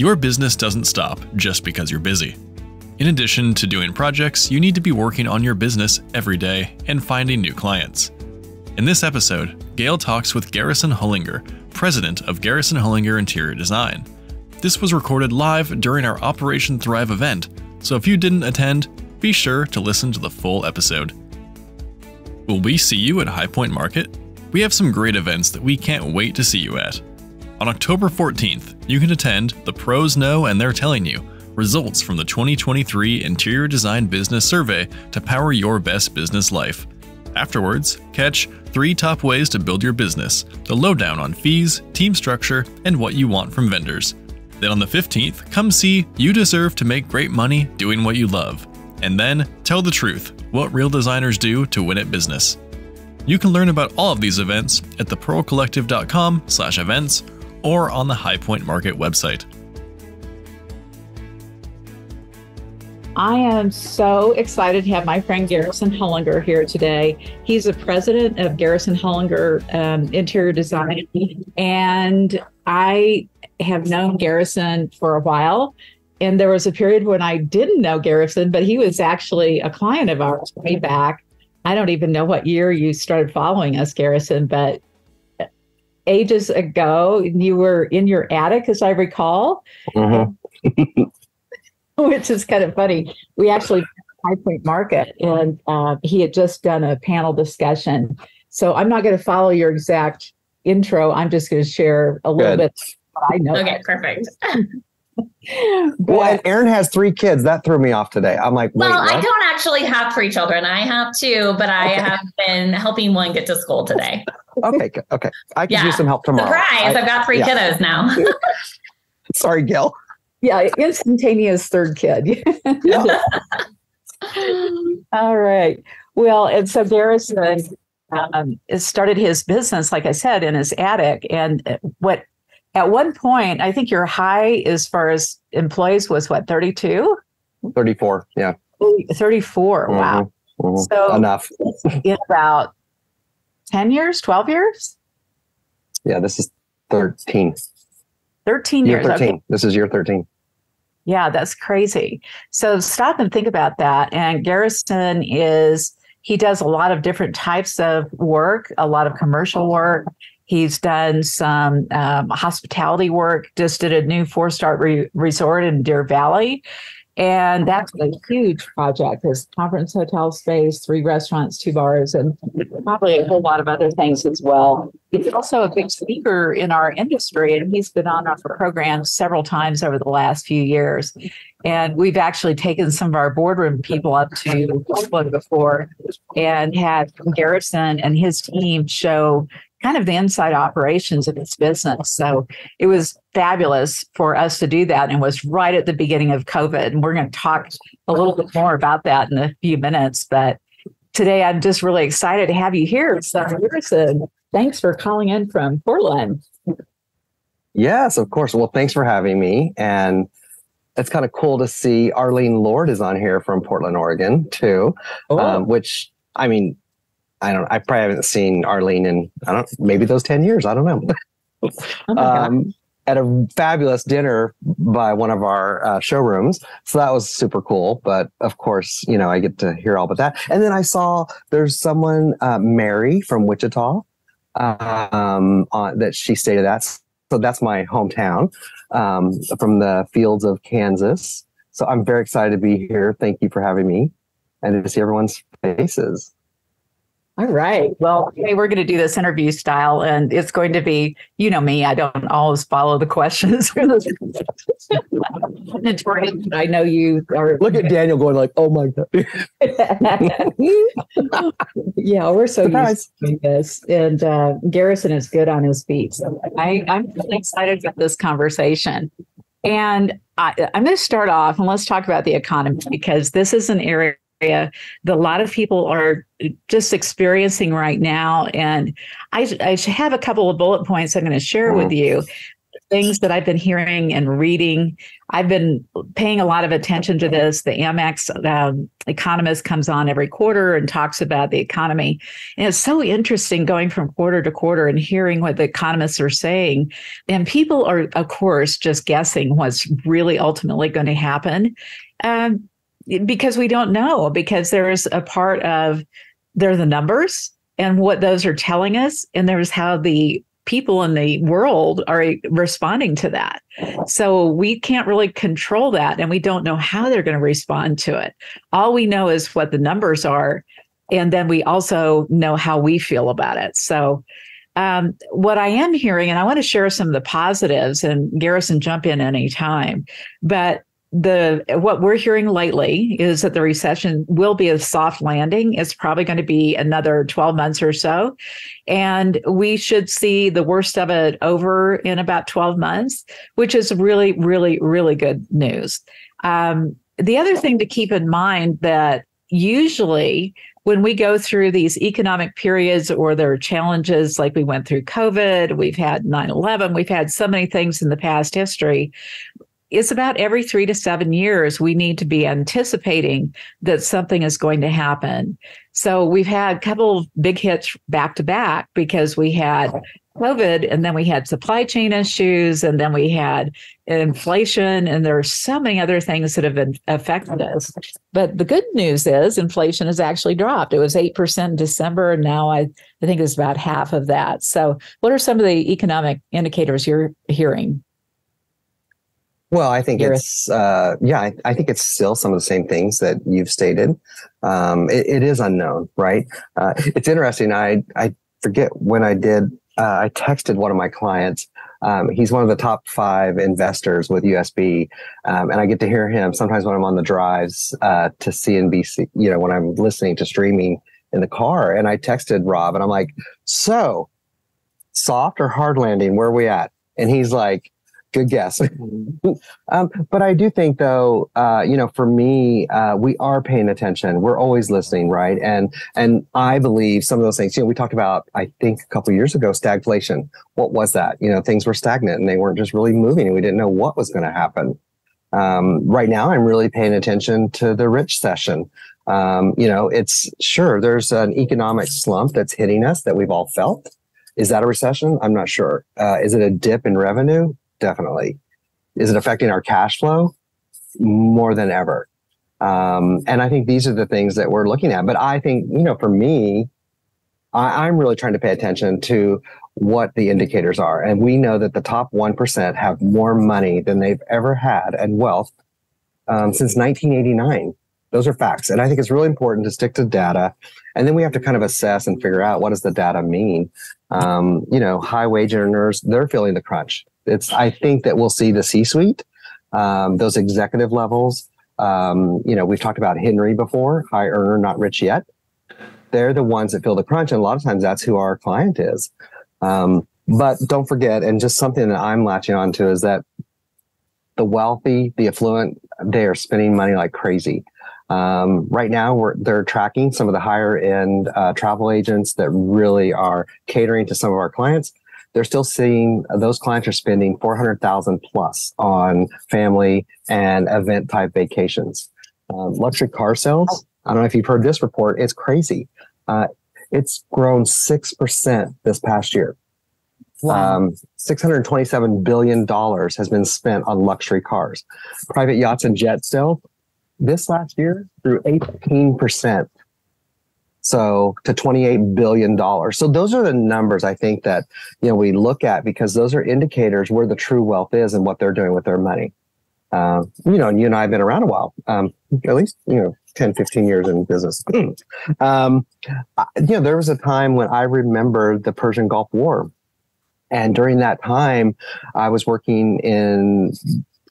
Your business doesn't stop just because you're busy. In addition to doing projects, you need to be working on your business every day and finding new clients. In this episode, Gail talks with Garrison Hullinger, president of Garrison Hullinger Interior Design. This was recorded live during our Operation Thrive event, so if you didn't attend, be sure to listen to the full episode. Will we see you at High Point Market? We have some great events that we can't wait to see you at. On October 14th, you can attend The Pros Know and They're Telling You results from the 2023 Interior Design Business Survey to power your best business life. Afterwards, catch three top ways to build your business, the lowdown on fees, team structure, and what you want from vendors. Then on the 15th, come see You Deserve to Make Great Money Doing What You Love. And then, tell the truth what real designers do to win at business. You can learn about all of these events at thepearlcollective.com slash events or on the High Point Market website. I am so excited to have my friend Garrison Hullinger here today. He's the president of Garrison Hullinger um, Interior Design, and I have known Garrison for a while. And there was a period when I didn't know Garrison, but he was actually a client of ours way back. I don't even know what year you started following us, Garrison, but ages ago, you were in your attic, as I recall. Mm-hmm. which is kind of funny. We actually High Point Market, and uh, he had just done a panel discussion. So I'm not going to follow your exact intro. I'm just going to share a little Good. bit. I know. Okay, perfect. well, and Aaron has three kids. That threw me off today. I'm like, well, what? I don't actually have three children. I have two, but I okay. have been helping one get to school today. okay, okay. I can yeah. use some help tomorrow. Surprise! I, have got three yeah. kiddos now. Sorry, Gail yeah, instantaneous third kid. All right. Well, and so Garrison um, started his business, like I said, in his attic. And what at one point, I think your high as far as employees was what, 32? 34. Yeah. 34. Mm-hmm. Wow. Mm-hmm. So enough. in about 10 years, 12 years? Yeah, this is 13. 13 year years. 13. Okay. This is year 13. Yeah, that's crazy. So stop and think about that. And Garrison is, he does a lot of different types of work, a lot of commercial work. He's done some um, hospitality work, just did a new four star re- resort in Deer Valley. And that's a huge project. His conference hotel space, three restaurants, two bars, and probably a whole lot of other things as well. He's also a big speaker in our industry, and he's been on our programs several times over the last few years. And we've actually taken some of our boardroom people up to Oakland before and had Garrison and his team show kind of the inside operations of its business. So it was fabulous for us to do that and was right at the beginning of COVID. And we're going to talk a little bit more about that in a few minutes. But today I'm just really excited to have you here. So Garrison, thanks for calling in from Portland. Yes, of course. Well, thanks for having me. And it's kind of cool to see Arlene Lord is on here from Portland, Oregon, too. Oh. Um, which I mean, I don't. I probably haven't seen Arlene in I don't maybe those ten years. I don't know. oh um, at a fabulous dinner by one of our uh, showrooms, so that was super cool. But of course, you know, I get to hear all about that. And then I saw there's someone, uh, Mary from Wichita, um, on, that she stayed at. So that's my hometown um, from the fields of Kansas. So I'm very excited to be here. Thank you for having me and to see everyone's faces. All right. Well, hey, we're going to do this interview style, and it's going to be, you know me, I don't always follow the questions. I know you are. Look at Daniel going like, "Oh my god." yeah, we're so Surprise. used to this, and uh, Garrison is good on his feet. So I, I'm really excited about this conversation. And I, I'm going to start off and let's talk about the economy because this is an area area that a lot of people are just experiencing right now. And I, I have a couple of bullet points I'm going to share with you. things that I've been hearing and reading. I've been paying a lot of attention to this. The Amex um, economist comes on every quarter and talks about the economy. And it's so interesting going from quarter to quarter and hearing what the economists are saying. And people are, of course, just guessing what's really ultimately going to happen. Um, because we don't know, because there's a part of, there are the numbers and what those are telling us, and there's how the people in the world are responding to that. So we can't really control that and we don't know how they're going to respond to it. All we know is what the numbers are. And then we also know how we feel about it. So, um, what I am hearing, and I want to share some of the positives, and Garrison, jump in anytime, but the what we're hearing lately is that the recession will be a soft landing. It's probably going to be another 12 months or so. And we should see the worst of it over in about 12 months which is really really really good news. Um, the other thing to keep in mind that usually when we go through these economic periods or there are challenges like we went through covid we've had 9-11 we've had so many things in the past history it's about every three to seven years we need to be anticipating that something is going to happen. So we've had a couple of big hits back to back because we had covid and then we had supply chain issues and then we had inflation and there are so many other things that have been affected us. But the good news is inflation has actually dropped. It was 8% in december and now i, I think it's about half of that. So what are some of the economic indicators you're hearing well, I think it's uh, yeah, I, I, think it's still some of the same things that you've stated. Um, it, it is unknown, right? Uh, it's interesting. I I forget when I did. Uh, I texted one of my clients. Um, he's one of the top five investors with UBS, um, and I get to hear him sometimes when I'm on the drives uh, to CNBC. You know, when I'm listening to streaming in the car, and I texted Rob, and I'm like, "So, soft or hard landing? Where are we at?" And he's like good guess. um, but I do think, though, uh, you know, for me, uh, we are paying attention. We're always listening, right? And and I believe some of those things. You know, we talked about, I think, a couple years ago, stagflation. What was that? You know, things were stagnant and they weren't just really moving, and we didn't know what was going to happen. Um, right now, I'm really paying attention to the recession. Um, you know, it's sure there's an economic slump that's hitting us that we've all felt. Is that a recession? I'm not sure. Uh, is it a dip in revenue? Definitely. Is it affecting our cash flow? More than ever. Um, and I think these are the things that we're looking at. But I think, you know, for me, I, I'm really trying to pay attention to what the indicators are. And we know that the top 1% have more money than they've ever had and wealth um, since 1989. Those are facts. And I think it's really important to stick to data. And then we have to kind of assess and figure out what does the data mean. Um, you know, high wage earners, they're feeling the crunch it's I think that we'll see the C-suite, um, those executive levels. Um, you know, we've talked about Henry before, high earner, not rich yet. They're the ones that feel the crunch, and a lot of times that's who our client is. Um, but don't forget, and just something that I'm latching on to is that the wealthy, the affluent, they are spending money like crazy. Um, right now, we're, they're tracking some of the higher end uh, travel agents that really are catering to some of our clients they're still seeing those clients are spending 400,000 plus on family and event type vacations. Um, luxury car sales. I don't know if you've heard this report. It's crazy. Uh, it's grown 6% this past year. Wow. Um, $627 billion has been spent on luxury cars. Private yachts and jet sales this last year grew 18% so to 28 billion dollars. So those are the numbers i think that you know we look at because those are indicators where the true wealth is and what they're doing with their money. Um, you know and you and i have been around a while um, at least you know 10 15 years in business. Um, you know there was a time when i remember the persian gulf war. And during that time i was working in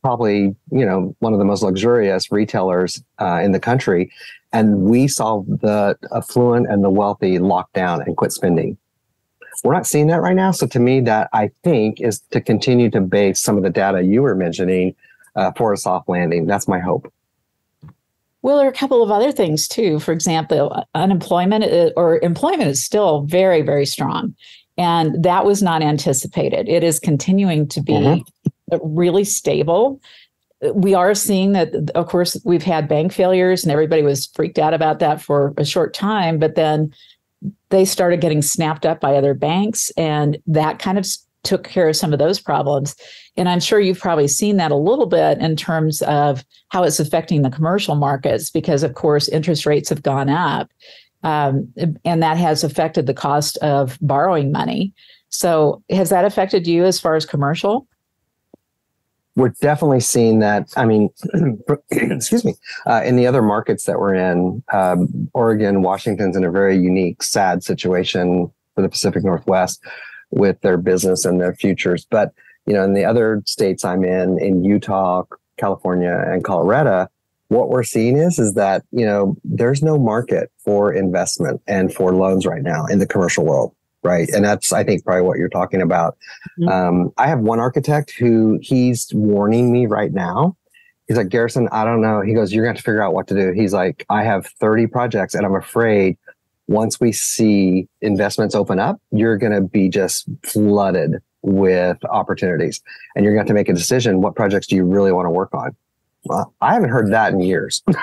probably you know one of the most luxurious retailers uh, in the country and we saw the affluent and the wealthy lock down and quit spending we're not seeing that right now so to me that i think is to continue to base some of the data you were mentioning uh, for a soft landing that's my hope well, there are a couple of other things too. For example, unemployment uh, or employment is still very, very strong. And that was not anticipated. It is continuing to be mm-hmm. Really stable. We are seeing that, of course, we've had bank failures and everybody was freaked out about that for a short time. But then they started getting snapped up by other banks, and that kind of took care of some of those problems. And I'm sure you've probably seen that a little bit in terms of how it's affecting the commercial markets, because of course interest rates have gone up, um, and that has affected the cost of borrowing money. So, has that affected you as far as commercial? We're definitely seeing that. I mean, excuse me, uh, in the other markets that we're in, um, Oregon, Washington's in a very unique, sad situation for the Pacific Northwest with their business and their futures. But you know, in the other states I'm in, in Utah, California, and Colorado, what we're seeing is is that you know there's no market for investment and for loans right now in the commercial world right and that's i think probably what you're talking about. Mm-hmm. um, i have one architect who he's warning me right now. He's like garrison i don't know. He goes you're going to have to figure out what to do. He's like i have 30 projects and i'm afraid once we see investments open up you're going to be just flooded with opportunities and you're going to have to make a decision what projects do you really want to work on? Well, i haven't heard that in years.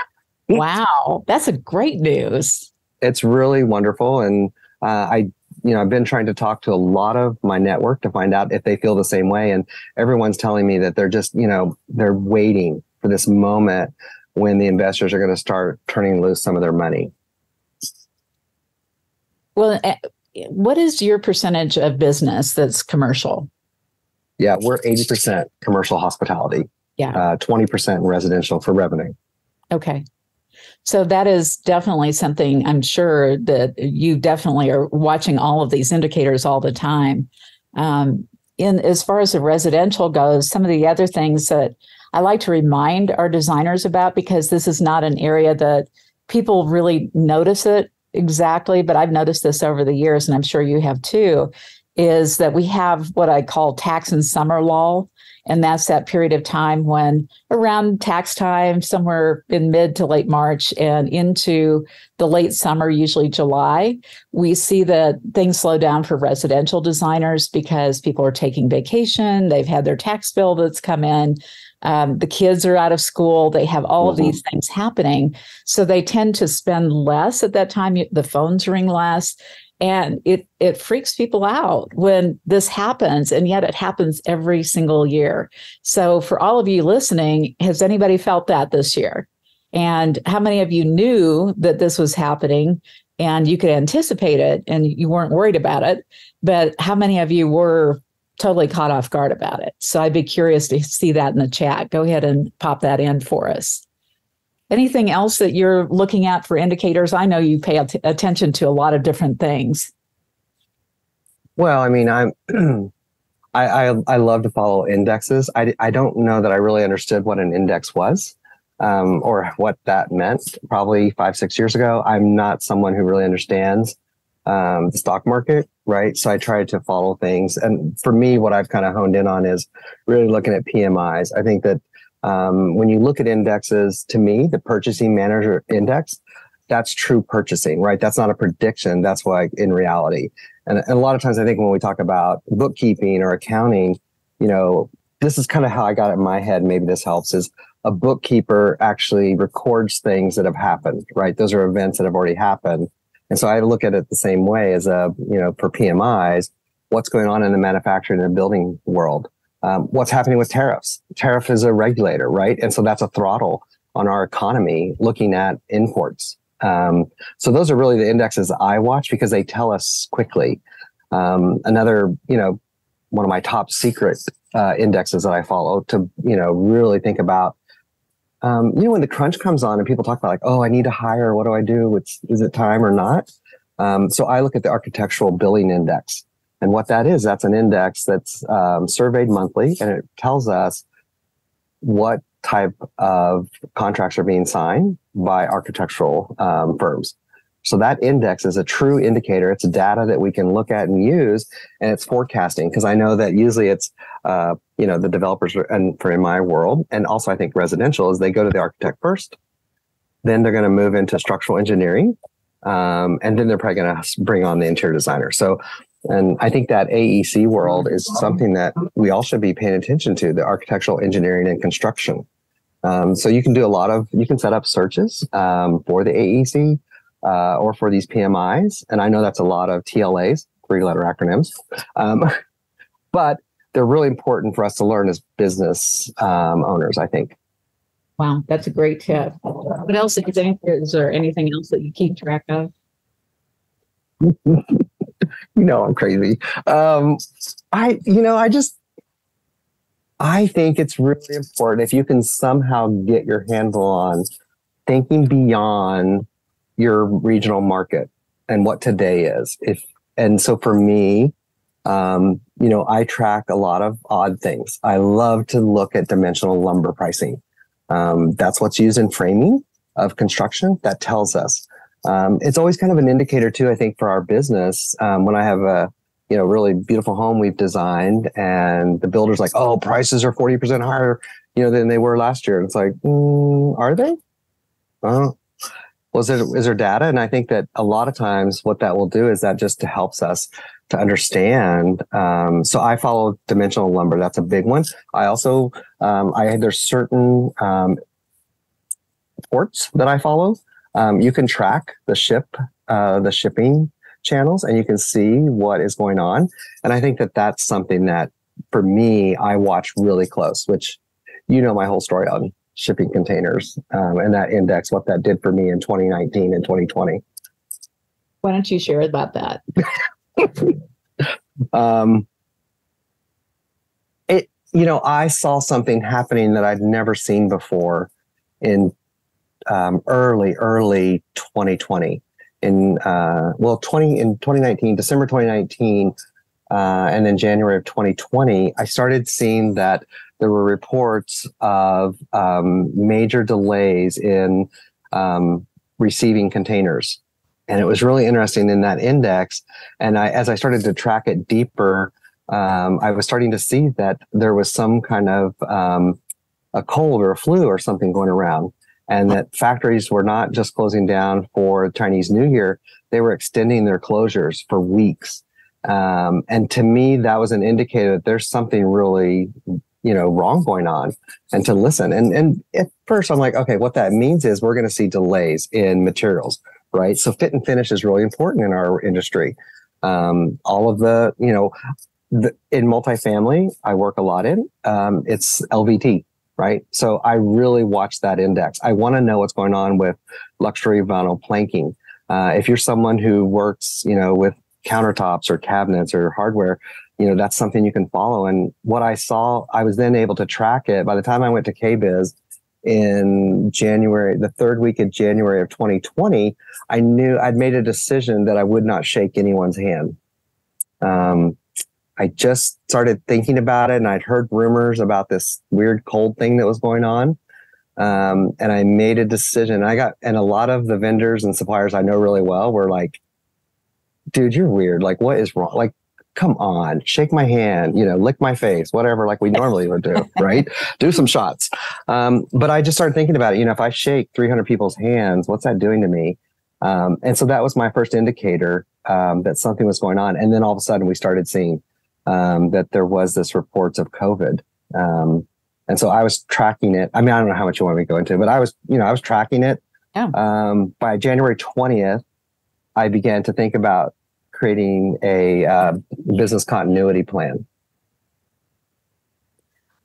Wow that's a great news. It's really wonderful and uh, I you know, I've been trying to talk to a lot of my network to find out if they feel the same way. And everyone's telling me that they're just, you know, they're waiting for this moment when the investors are going to start turning loose some of their money. Well, eh, what is your percentage of business that's commercial? Yeah, we're 80% commercial hospitality. Yeah. Uh, 20% residential for revenue. Okay. So that is definitely something I'm sure that you definitely are watching all of these indicators all the time. Um, in as far as the residential goes, some of the other things that I like to remind our designers about because this is not an area that people really notice it exactly, but I've noticed this over the years, and I'm sure you have too, is that we have what I call tax and summer lull. And that's that period of time when around tax time, somewhere in mid to late March and into the late summer, usually July, we see that things slow down for residential designers because people are taking vacation, they've had their tax bill that's come in. Um, the kids are out of school. They have all mm-hmm. of these things happening. So they tend to spend less at that time. The phones ring less and it it freaks people out when this happens and yet it happens every single year so for all of you listening has anybody felt that this year and how many of you knew that this was happening and you could anticipate it and you weren't worried about it but how many of you were totally caught off guard about it so i'd be curious to see that in the chat go ahead and pop that in for us Anything else that you're looking at for indicators? I know you pay attention to a lot of different things. Well, I mean, I'm I, I, I love to follow indexes. I I don't know that I really understood what an index was. Um, or what that meant probably five, six years ago. I'm not someone who really understands um, the stock market, right? So I tried to follow things. And for me, what I've kind of honed in on is really looking at PMIs. I think that um, when you look at indexes, to me, the purchasing manager index, that's true purchasing, right? That's not a prediction. That's why in reality. And, and a lot of times I think when we talk about bookkeeping or accounting, you know, this is kind of how I got it in my head. Maybe this helps is a bookkeeper actually records things that have happened, right? Those are events that have already happened. And so I look at it the same way as a, you know, for PMIs, what's going on in the manufacturing and building world um, what's happening with tariffs. Tariff is a regulator, right? And so that's a throttle on our economy looking at imports. Um, so those are really the indexes I watch because they tell us quickly. Um, another, you know, one of my top secret uh, indexes that I follow to, you know, really think about. Um, you know, when the crunch comes on and people talk about like, oh, I need to hire. What do I do? It's, is it time or not? Um, so I look at the architectural billing index. And what that is, that's an index that's um, surveyed monthly and it tells us what type of contracts are being signed by architectural um, firms. So that index is a true indicator. It's data that we can look at and use, and it's forecasting. Because I know that usually it's, uh, you know, the developers and for in my world, and also I think residential is they go to the architect first, then they're going to move into structural engineering, um, and then they're probably going to bring on the interior designer. So And I think that AEC world is something that we all should be paying attention to the architectural engineering and construction. Um, so you can do a lot of, you can set up searches um, for the AEC uh, or for these PMIs. And I know that's a lot of TLAs, three letter acronyms. Um, but they're really important for us to learn as business um, owners, I think. Wow, that's a great tip. What else is there, is there anything else that you keep track of? you know I'm crazy. Um, I you know I just I think it's really important if you can somehow get your handle on thinking beyond your regional market and what today is. If and so for me, um, you know, I track a lot of odd things. I love to look at dimensional lumber pricing. Um, that's what's used in framing of construction. That tells us. Um, it's always kind of an indicator too. I think for our business, um, when I have a you know really beautiful home we've designed, and the builder's like, "Oh, prices are forty percent higher, you know, than they were last year." And it's like, mm, are they? Well, was there is there data? And I think that a lot of times what that will do is that just helps us to understand. Um, so I follow dimensional lumber. That's a big one. I also, um, I there's certain um, ports that I follow. Um, you can track the ship, uh, the shipping channels, and you can see what is going on. And I think that that's something that, for me, I watch really close. Which, you know, my whole story on shipping containers um, and that index, what that did for me in 2019 and 2020. Why don't you share about that? um, it, you know, I saw something happening that I'd never seen before in um, early, early 2020. In uh, well, 20 in 2019, December 2019, uh, and then January of 2020, I started seeing that there were reports of um, major delays in um, receiving containers and it was really interesting in that index. And I, as I started to track it deeper, um, I was starting to see that there was some kind of um, a cold or a flu or something going around, and that factories were not just closing down for Chinese New Year; they were extending their closures for weeks. Um, and to me, that was an indicator that there's something really, you know, wrong going on. And to listen, and and at first, I'm like, okay, what that means is we're going to see delays in materials right? So fit and finish is really important in our industry. Um, all of the, you know, the, in multifamily, I work a lot in. Um, it's LVT, right? So I really watch that index. I want to know what's going on with luxury vinyl planking. Uh, if you're someone who works, you know, with countertops or cabinets or hardware, you know, that's something you can follow. And what I saw, I was then able to track it. By the time I went to KBIS, in January, the third week of January of 2020, I knew I'd made a decision that I would not shake anyone's hand. Um, I just started thinking about it and I'd heard rumors about this weird cold thing that was going on. Um, and I made a decision. I got, and a lot of the vendors and suppliers I know really well were like, dude, you're weird. Like, what is wrong? Like, come on, shake my hand, you know, lick my face, whatever, like we normally would do, right? Do some shots. Um, but I just started thinking about it. You know, if I shake 300 people's hands, what's that doing to me? Um, and so that was my first indicator um, that something was going on. And then all of a sudden we started seeing um, that there was this reports of COVID. Um, and so I was tracking it. I mean, I don't know how much you want me to go into, but I was, you know, I was tracking it. Yeah. Um, by January 20th, I began to think about creating a uh, business continuity plan.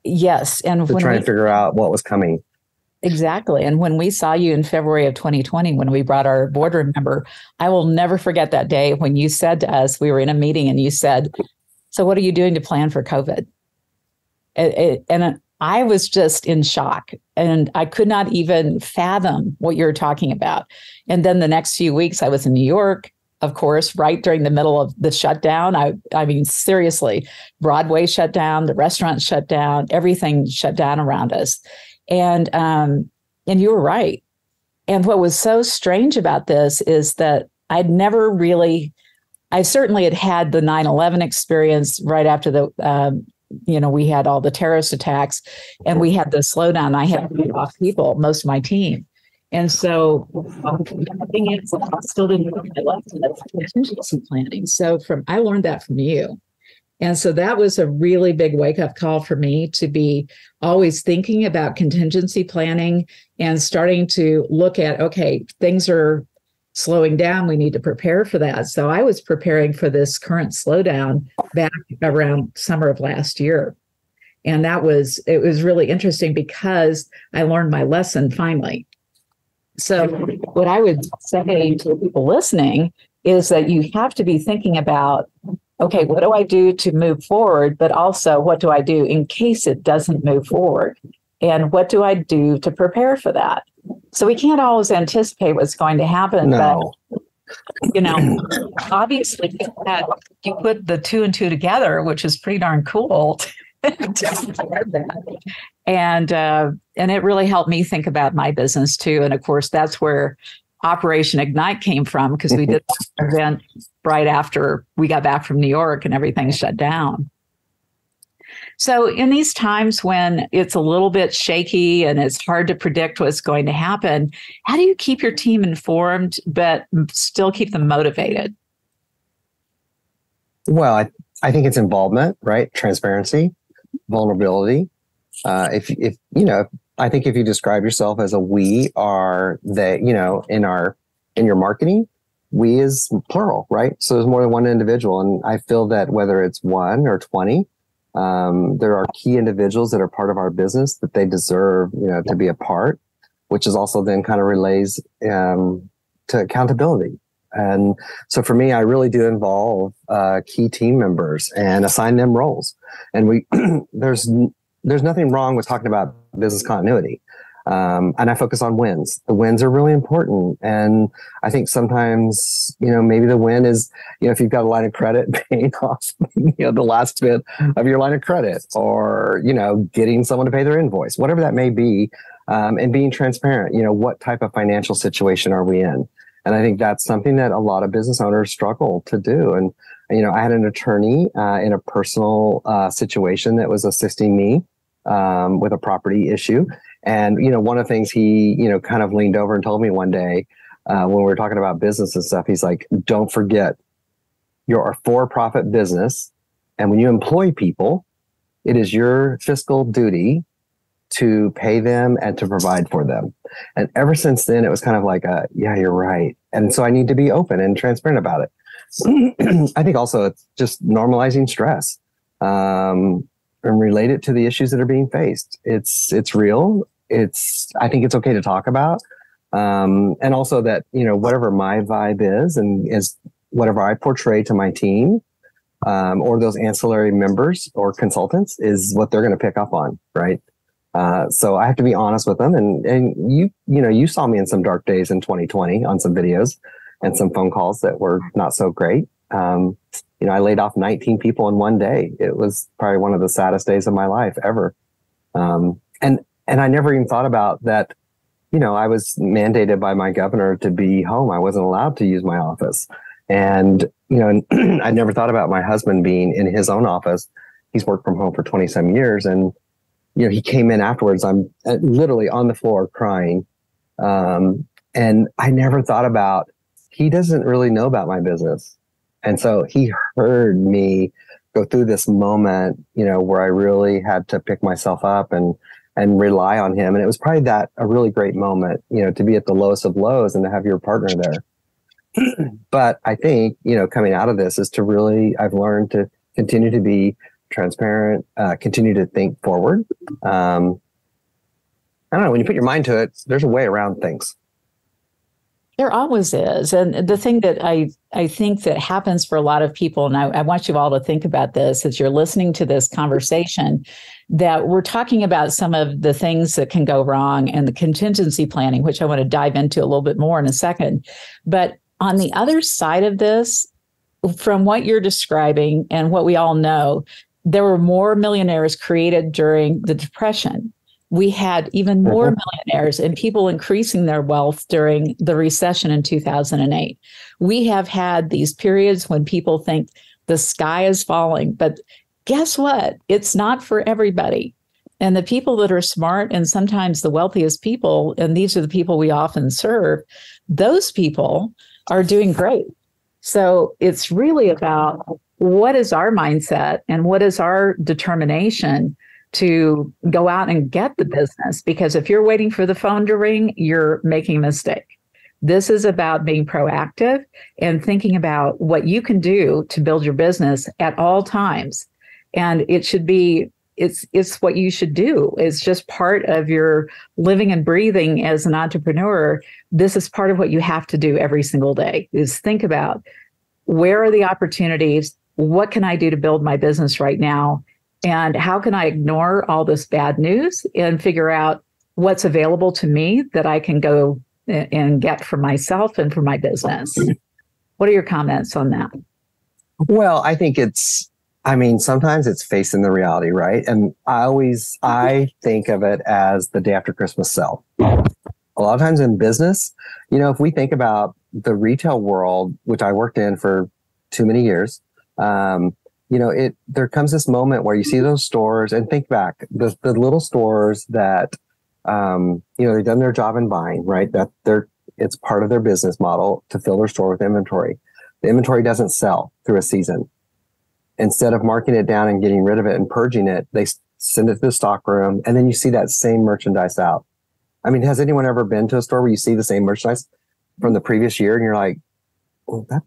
Yes, and to try we, to figure out what was coming. Exactly. And when we saw you in February of 2020, when we brought our boardroom member, I will never forget that day when you said to us, we were in a meeting and you said, So, what are you doing to plan for COVID? It, it, and I was just in shock and I could not even fathom what you're talking about. And then the next few weeks, I was in New York of course, right during the middle of the shutdown. I, I mean, seriously, Broadway shut down, the restaurants shut down, everything shut down around us. And um, and you were right. And what was so strange about this is that I'd never really, I certainly had had the 9/11 experience right after the, um, you know, we had all the terrorist attacks, and we had the slowdown. I had to off people, most of my team, And so um, the thing is, I still didn't know my lesson. That's contingency planning. So from I learned that from you. And so that was a really big wake up call for me to be always thinking about contingency planning and starting to look at okay, things are slowing down. We need to prepare for that. So I was preparing for this current slowdown back around summer of last year. And that was, it was really interesting because I learned my lesson finally. So, what I would say to the people listening is that you have to be thinking about okay, what do I do to move forward? But also, what do I do in case it doesn't move forward? And what do I do to prepare for that? So, we can't always anticipate what's going to happen. No. But, you know, obviously, you put the two and two together, which is pretty darn cool. and uh, and it really helped me think about my business too. And of course, that's where Operation Ignite came from because we did that event right after we got back from New York and everything shut down. So, in these times when it's a little bit shaky and it's hard to predict what's going to happen, how do you keep your team informed but still keep them motivated? Well, I, I think it's involvement, right? Transparency vulnerability. Uh, if if you know, I think if you describe yourself as a we are that you know in our in your marketing, we is plural, right? So there's more than one individual, and I feel that whether it's one or twenty, um, there are key individuals that are part of our business that they deserve, you know, to be a part, which is also then kind of relays um, to accountability. And so for me, I really do involve uh, key team members and assign them roles. And we there's there's nothing wrong with talking about business continuity. Um, and I focus on wins. The wins are really important. And I think sometimes, you know, maybe the win is, you know, if you've got a line of credit paying off, you know, the last bit of your line of credit or, you know, getting someone to pay their invoice, whatever that may be. Um, and being transparent, you know, what type of financial situation are we in? And I think that's something that a lot of business owners struggle to do. And, you know, I had an attorney uh, in a personal uh, situation that was assisting me um, with a property issue. And, you know, one of the things he, you know, kind of leaned over and told me one day uh, when we were talking about business and stuff, he's like, don't forget, you're a for profit business. And when you employ people, it is your fiscal duty to pay them and to provide for them. And ever since then, it was kind of like, a, yeah, you're right. And so I need to be open and transparent about it. I think also it's just normalizing stress um, and relate it to the issues that are being faced. It's it's real. It's I think it's okay to talk about, um, and also that you know whatever my vibe is and is whatever I portray to my team um, or those ancillary members or consultants is what they're going to pick up on, right? Uh, so I have to be honest with them. And and you you know you saw me in some dark days in 2020 on some videos and some phone calls that were not so great. Um, you know, I laid off 19 people in one day. It was probably one of the saddest days of my life ever. Um, and and I never even thought about that. You know, I was mandated by my governor to be home. I wasn't allowed to use my office, and you know, I never thought about my husband being in his own office. He's worked from home for 20 some years, and you know, he came in afterwards. I'm uh, literally on the floor crying. Um, and I never thought about, he doesn't really know about my business. And so he heard me go through this moment, you know, where I really had to pick myself up and, and rely on him. And it was probably that a really great moment, you know, to be at the lowest of lows and to have your partner there. but I think, you know, coming out of this is to really, I've learned to continue to be transparent, uh, continue to think forward. Um, I don't know. When you put your mind to it, there's a way around things. There always is. And the thing that I, I think that happens for a lot of people, and I, I, want you all to think about this as you're listening to this conversation, that we're talking about some of the things that can go wrong and the contingency planning, which I want to dive into a little bit more in a second. But on the other side of this, from what you're describing and what we all know, there were more millionaires created during the Depression. We had even more mm-hmm. millionaires and people increasing their wealth during the recession in 2008. We have had these periods when people think the sky is falling, but guess what? It's not for everybody. And the people that are smart and sometimes the wealthiest people, and these are the people we often serve, those people are doing great. So it's really about what is our mindset and what is our determination to go out and get the business? Because if you're waiting for the phone to ring, you're making a mistake. This is about being proactive and thinking about what you can do to build your business at all times. And it should be it's it's what you should do. It's just part of your living and breathing as an entrepreneur. This is part of what you have to do every single day is think about where are the opportunities? What can I do to build my business right now? And how can I ignore all this bad news and figure out what's available to me that I can go and get for myself and for my business? What are your comments on that? Well, I think it's, I mean, sometimes it's facing the reality, right? And I always, I think of it as the day after Christmas sell. A lot of times in business, you know, if we think about the retail world, which I worked in for too many years, um, you know, it there comes this moment where you see those stores and think back the the little stores that um, you know they've done their job in buying, right? That they're it's part of their business model to fill their store with inventory. The inventory doesn't sell through a season. Instead of marking it down and getting rid of it and purging it, they send it to the stock room, and then you see that same merchandise out. I mean, has anyone ever been to a store where you see the same merchandise from the previous year and you're like, well, that,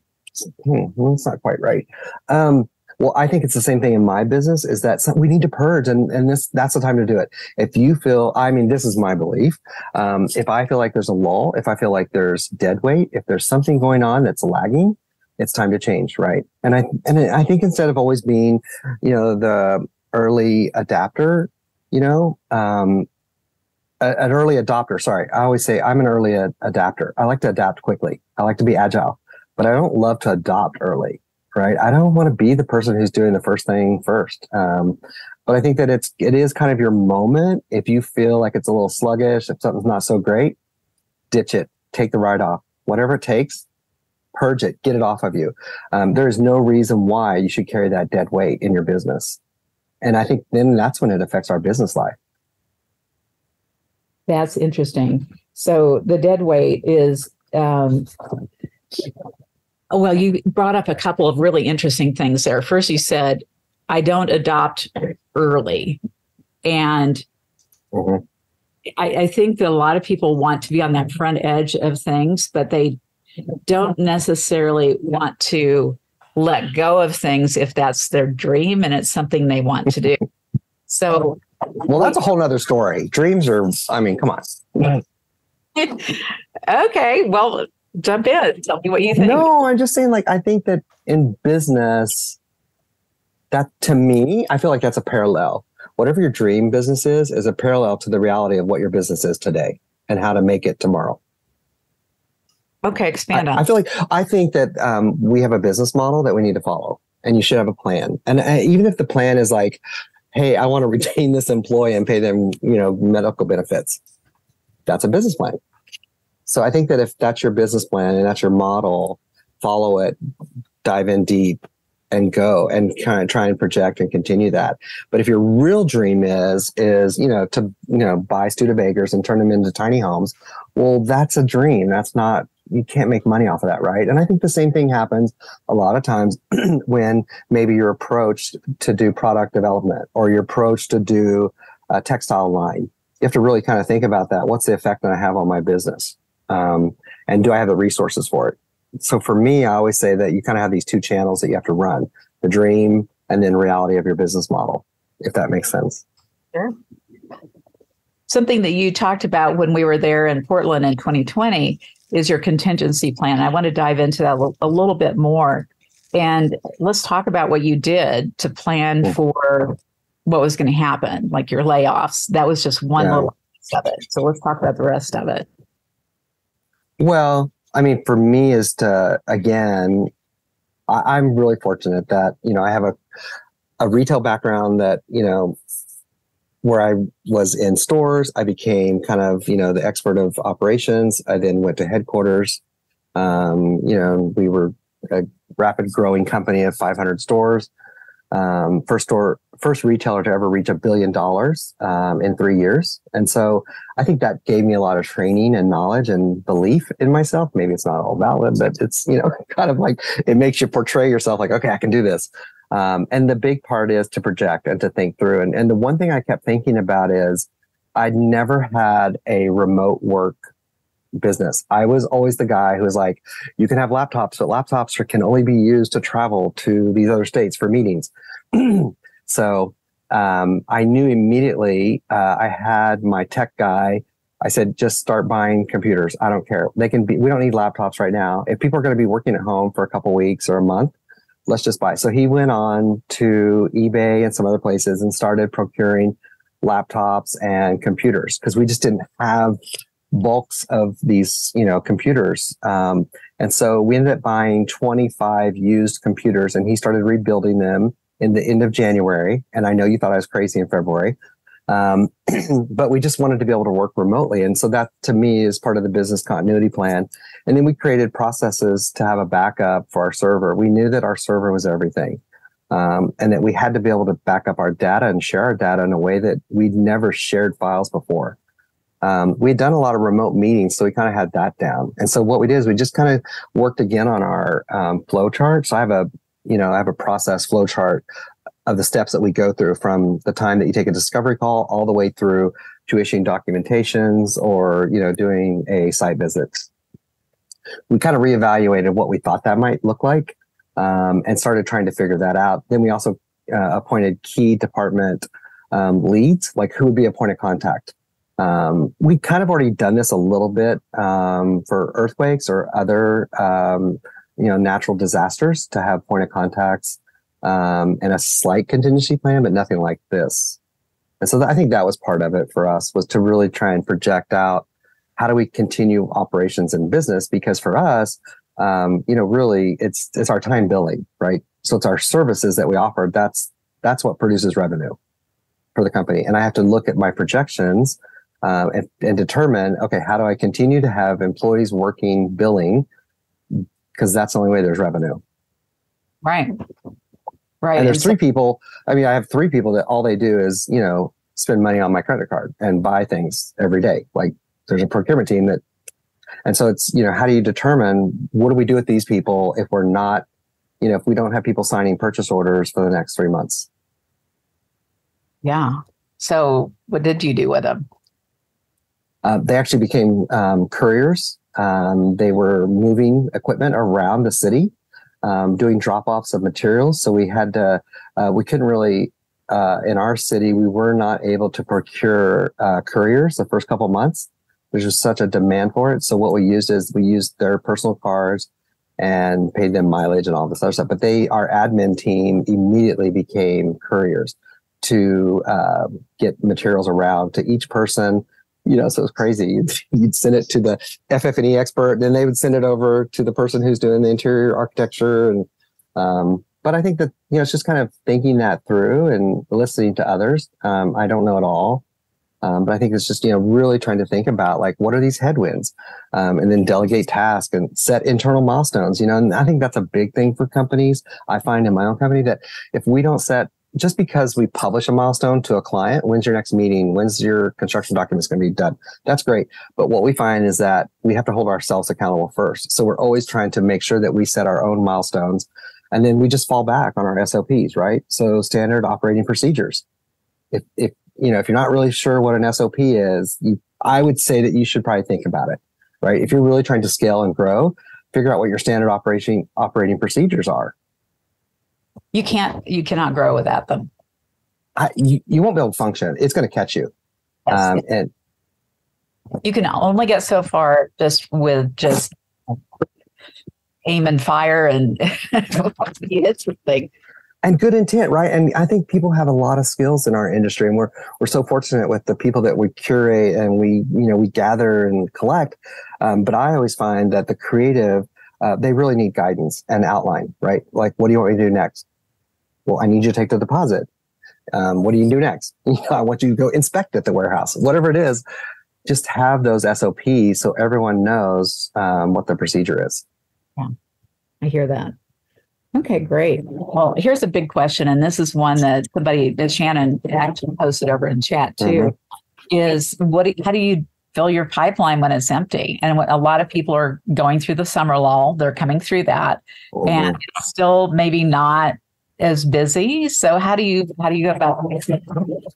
hmm, well, that's not quite right. Um, well, I think it's the same thing in my business is that we need to purge and, and this, that's the time to do it. If you feel, I mean, this is my belief. Um, if I feel like there's a lull, if I feel like there's dead weight, if there's something going on that's lagging, it's time to change. Right. And I, and I think instead of always being, you know, the early adapter, you know, um, an early adopter. Sorry. I always say I'm an early a, adapter. I like to adapt quickly. I like to be agile, but I don't love to adopt early right? I don't want to be the person who's doing the first thing first. Um, but I think that it's it is kind of your moment. If you feel like it's a little sluggish, if something's not so great, ditch it, take the ride off, whatever it takes. Purge it, get it off of you. Um, there is no reason why you should carry that dead weight in your business. And I think then that's when it affects our business life. That's interesting. So the dead weight is um, well, you brought up a couple of really interesting things there. First, you said, I don't adopt early. And mm-hmm. I, I, think that a lot of people want to be on that front edge of things, but they don't necessarily want to let go of things if that's their dream and it's something they want to do. So, well, that's a whole nother story. Dreams are, I mean, come on. okay. Well, jump in. Tell me what you think. No, I'm just saying, like, I think that in business, that to me, I feel like that's a parallel. Whatever your dream business is, is a parallel to the reality of what your business is today and how to make it tomorrow. Okay, expand I, on. I feel like I think that um, we have a business model that we need to follow, and you should have a plan. And uh, even if the plan is like, "Hey, I want to retain this employee and pay them, you know, medical benefits," that's a business plan. So I think that if that's your business plan and that's your model, follow it, dive in deep and go and kind of try and project and continue that. But if your real dream is, is, you know, to, you know, buy Studebakers and turn them into tiny homes, well, that's a dream. That's not, you can't make money off of that, right? And I think the same thing happens a lot of times when maybe you're approached to do product development or you're approached to do a textile line. You have to really kind of think about that. What's the effect that I have on my business? Um, and do I have the resources for it? So for me, I always say that you kind of have these two channels that you have to run the dream and then reality of your business model, if that makes sense. Sure. Something that you talked about when we were there in Portland in 2020 is your contingency plan. I want to dive into that a little bit more. And let's talk about what you did to plan for what was going to happen, like your layoffs. That was just one yeah. little piece of it. So let's talk about the rest of it. Well, I mean, for me is to again, I, am really fortunate that you know I have a a retail background that you know where I was in stores. I became kind of you know the expert of operations. I then went to headquarters. Um, you know, we were a rapid growing company of 500 stores. um, first store, first retailer to ever reach a billion dollars um, in three years. And so I think that gave me a lot of training and knowledge and belief in myself. Maybe it's not all valid, but it's, you know, kind of like it makes you portray yourself like, okay, I can do this. Um, and the big part is to project and to think through. And, and the one thing I kept thinking about is I'd never had a remote work business. I was always the guy who was like, you can have laptops, but laptops can only be used to travel to these other states for meetings. so um, I knew immediately uh, I had my tech guy. I said, just start buying computers. I don't care. They can be, we don't need laptops right now. If people are going to be working at home for a couple weeks or a month, let's just buy. So he went on to eBay and some other places and started procuring laptops and computers because we just didn't have bulks of these, you know, computers. Um, and so we ended up buying 25 used computers and he started rebuilding them in the end of January. And I know you thought I was crazy in February. Um, but we just wanted to be able to work remotely. And so that to me is part of the business continuity plan. And then we created processes to have a backup for our server. We knew that our server was everything. Um, and that we had to be able to back up our data and share our data in a way that we'd never shared files before. Um, we had done a lot of remote meetings, so we kind of had that down. And so what we did is we just kind of worked again on our um, flow chart. So I have a, you know, I have a process flow chart of the steps that we go through from the time that you take a discovery call all the way through to issuing documentations or, you know, doing a site visit. We kind of reevaluated what we thought that might look like um, and started trying to figure that out. Then we also uh, appointed key department um, leads, like who would be a point of contact. Um, we kind of already done this a little bit um, for earthquakes or other, um, you know, natural disasters to have point of contacts um, and a slight contingency plan, but nothing like this. And so th- I think that was part of it for us was to really try and project out how do we continue operations and business? Because for us, um, you know, really it's it's our time billing, right? So it's our services that we offer. That's that's what produces revenue for the company. And I have to look at my projections uh, and, and determine, okay, how do I continue to have employees working billing? Because that's the only way there's revenue. Right. Right. And there's three people. I mean, I have three people that all they do is, you know, spend money on my credit card and buy things every day. Like there's a procurement team that and so it's, you know, how do you determine what do we do with these people if we're not, you know, if we don't have people signing purchase orders for the next three months? Yeah. So what did you do with them? Uh, they actually became um, couriers. Um, they were moving equipment around the city, um, doing drop offs of materials. So we had to, uh, we couldn't really, uh, in our city, we were not able to procure uh, couriers the first couple months there's just such a demand for it. So what we used is we used their personal cars and paid them mileage and all this other stuff. But they, our admin team, immediately became couriers to uh, get materials around to each person. You know, so it's crazy. You'd, send it to the FF&E expert, and then they would send it over to the person who's doing the interior architecture. And um, but I think that you know, it's just kind of thinking that through and listening to others. Um, I don't know at all, um, but I think it's just, you know, really trying to think about like, what are these headwinds? Um, and then delegate tasks and set internal milestones, you know, and I think that's a big thing for companies. I find in my own company that if we don't set just because we publish a milestone to a client, when's your next meeting? When's your construction documents going to be done? That's great. But what we find is that we have to hold ourselves accountable first. So we're always trying to make sure that we set our own milestones and then we just fall back on our SOPs, right? So standard operating procedures. If, if you know, if you're not really sure what an SOP is, you, I would say that you should probably think about it, right? If you're really trying to scale and grow, figure out what your standard operating operating procedures are. You can't, you cannot grow without them. I, you, you won't be able to function. It's going to catch you. Yes. Um, and you can only get so far just with just aim and fire and hits the thing and good intent, right? And I think people have a lot of skills in our industry, and we're we're so fortunate with the people that we curate and we you know we gather and collect. Um, but I always find that the creative uh, they really need guidance and outline, right? Like, what do you want me to do next? Well, I need you to take the deposit. Um, what do you do next? You know, I want you to go inspect at the warehouse, whatever it is. Just have those SOPs so everyone knows um, what the procedure is. Yeah, I hear that. Okay, great. Well, here's a big question, and this is one that somebody, that Shannon actually posted over in chat too. Mm-hmm. Is what? How do you fill your pipeline when it's empty? And what, a lot of people are going through the summer lull. They're coming through that, mm-hmm. and it's still maybe not as busy. So how do you how do you go about it?